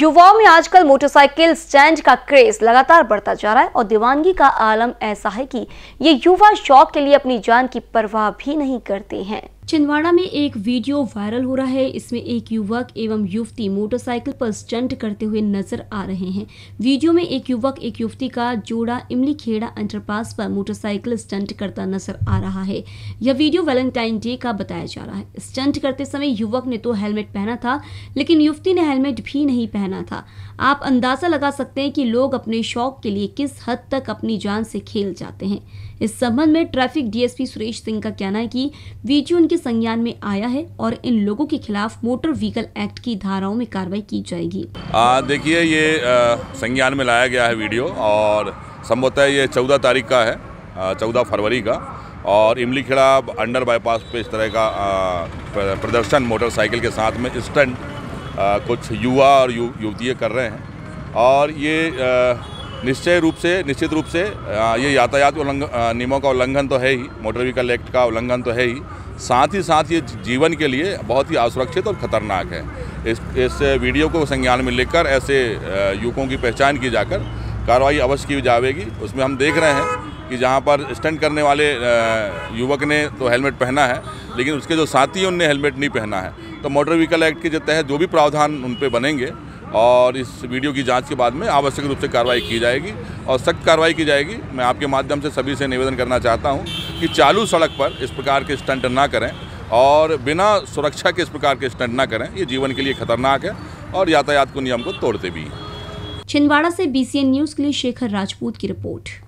युवाओं में आजकल मोटरसाइकिल स्टैंड का क्रेज लगातार बढ़ता जा रहा है और दीवानगी का आलम ऐसा है कि ये युवा शौक के लिए अपनी जान की परवाह भी नहीं करते हैं। छिंदवाड़ा में एक वीडियो वायरल हो रहा है। इसमें एक युवक एवं युवती मोटरसाइकिल पर स्टंट करते हुए नज़र आ रहे हैं। वीडियो में एक युवक, एक युवती का जोड़ा इमली खेड़ा अंडरपास पर मोटरसाइकिल स्टंट करता नज़र आ रहा है। यह वीडियो वैलेंटाइन डे का बताया जा रहा है। स्टंट करते समय युवक ने तो हेलमेट पहना था, लेकिन युवती ने हेलमेट भी नहीं पहना था। आप अंदाज़ा लगा सकते हैं कि लोग अपने शौक के लिए किस हद तक अपनी जान से खेल जाते हैं। इस संबंध में ट्रैफ़िक डीएसपी सुरेश सिंह का कहना है कि वीडियो उनके संज्ञान में आया है और इन लोगों के खिलाफ मोटर व्हीकल एक्ट की धाराओं में कार्रवाई की जाएगी। देखिए, ये संज्ञान में लाया गया है वीडियो और संभवतः ये चौदह तारीख का है चौदह फरवरी का और इमली खेड़ा अंडर बाईपास पे इस तरह का प्रदर्शन मोटरसाइकिल के साथ में स्टंट कुछ युवा और यु, युवतियाँ कर रहे हैं। और ये निश्चय रूप से निश्चित रूप से ये यातायात उल्लंघन नियमों का उल्लंघन तो है ही मोटर व्हीकल एक्ट का उल्लंघन तो है ही। साथ ही साथ ये जीवन के लिए बहुत ही असुरक्षित और ख़तरनाक है। इस इस वीडियो को संज्ञान में लेकर ऐसे युवकों की पहचान की जाकर कार्रवाई अवश्य की जाएगी। उसमें हम देख रहे हैं कि जहाँ पर स्टंट करने वाले युवक ने तो हेलमेट पहना है लेकिन उसके जो साथी हैं, उनने हेलमेट नहीं पहना है। तो मोटर व्हीकल एक्ट के तहत जो भी प्रावधान उन पर बनेंगे और इस वीडियो की जाँच के बाद में आवश्यक रूप से कार्रवाई की जाएगी और सख्त कार्रवाई की जाएगी। मैं आपके माध्यम से सभी से निवेदन करना चाहता हूँ कि चालू सड़क पर इस प्रकार के स्टंट ना करें और बिना सुरक्षा के इस प्रकार के स्टंट ना करें। ये जीवन के लिए खतरनाक है और यातायात को नियम को तोड़ते भी छिंदवाड़ा से बीसीएन न्यूज़ के लिए शेखर राजपूत की रिपोर्ट।